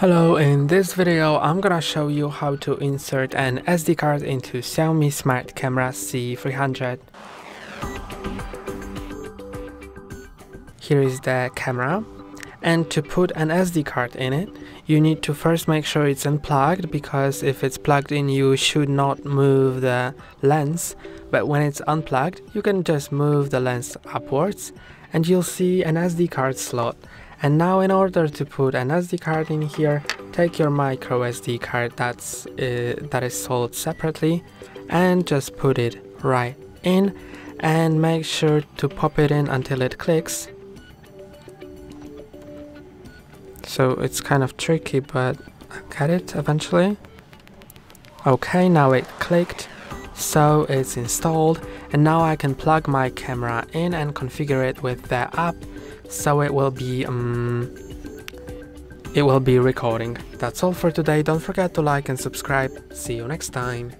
Hello, in this video I'm gonna show you how to insert an SD card into Xiaomi Smart Camera C300. Here is the camera. And to put an SD card in it you need to first make sure it's unplugged because if it's plugged in you should not move the lens. But when it's unplugged you can just move the lens upwards and you'll see an SD card slot and now in order to put an SD card in here, take your micro SD card that's uh, that is sold separately and just put it right in and make sure to pop it in until it clicks. So it's kind of tricky but I get it eventually. Okay, now it clicked, so it's installed and now I can plug my camera in and configure it with the app so it will be um, it will be recording. That's all for today. Don't forget to like and subscribe. See you next time.